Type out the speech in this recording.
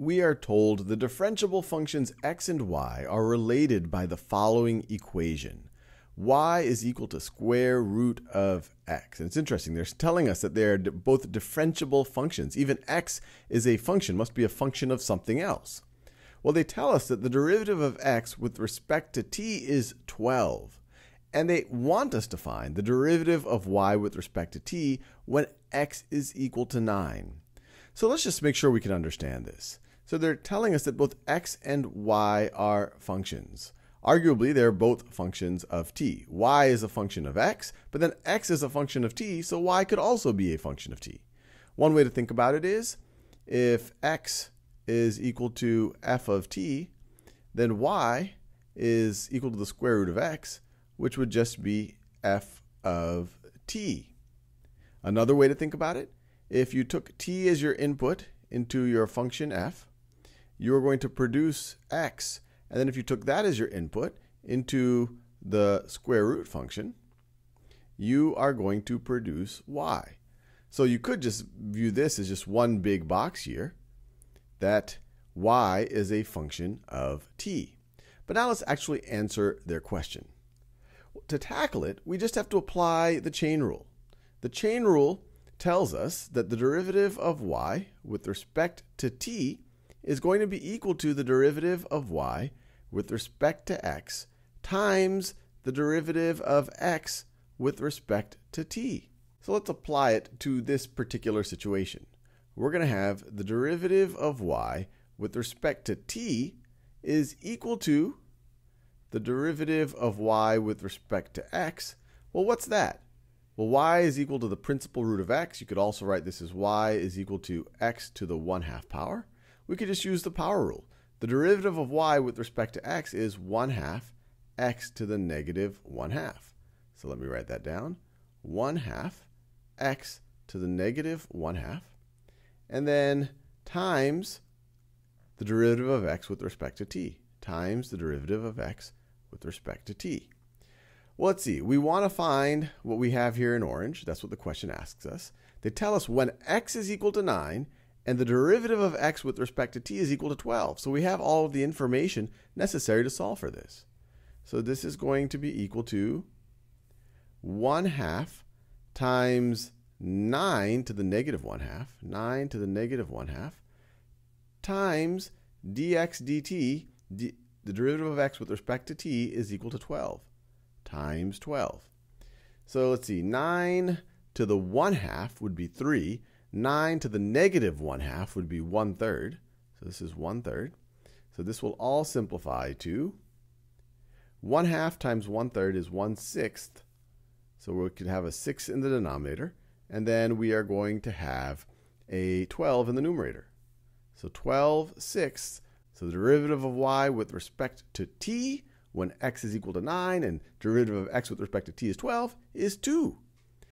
we are told the differentiable functions x and y are related by the following equation. y is equal to square root of x. And it's interesting, they're telling us that they're both differentiable functions. Even x is a function, must be a function of something else. Well, they tell us that the derivative of x with respect to t is 12. And they want us to find the derivative of y with respect to t when x is equal to 9. So let's just make sure we can understand this. So they're telling us that both x and y are functions. Arguably, they're both functions of t. y is a function of x, but then x is a function of t, so y could also be a function of t. One way to think about it is if x is equal to f of t, then y is equal to the square root of x, which would just be f of t. Another way to think about it, if you took t as your input into your function f, you are going to produce x. And then if you took that as your input into the square root function, you are going to produce y. So you could just view this as just one big box here, that y is a function of t. But now let's actually answer their question. To tackle it, we just have to apply the chain rule. The chain rule tells us that the derivative of y with respect to t is going to be equal to the derivative of y with respect to x times the derivative of x with respect to t. So let's apply it to this particular situation. We're going to have the derivative of y with respect to t is equal to the derivative of y with respect to x. Well, what's that? Well, y is equal to the principal root of x. You could also write this as y is equal to x to the 1 half power we could just use the power rule. The derivative of y with respect to x is 1 half x to the negative 1 half. So let me write that down. 1 half x to the negative 1 half. And then times the derivative of x with respect to t, times the derivative of x with respect to t. Well, let's see. We want to find what we have here in orange. That's what the question asks us. They tell us when x is equal to 9 and the derivative of x with respect to t is equal to 12. So we have all of the information necessary to solve for this. So this is going to be equal to 1 half times 9 to the negative 1 half, 9 to the negative 1 half, times dx dt, d, the derivative of x with respect to t is equal to 12, times 12. So let's see, 9 to the 1 half would be 3. 9 to the negative 1 half would be 1 third. So this is 1 third. So this will all simplify to 1 half times 1 third is 1 sixth. So we could have a 6 in the denominator. And then we are going to have a 12 in the numerator. So 12 sixths. So the derivative of y with respect to t when x is equal to 9 and derivative of x with respect to t is 12 is 2.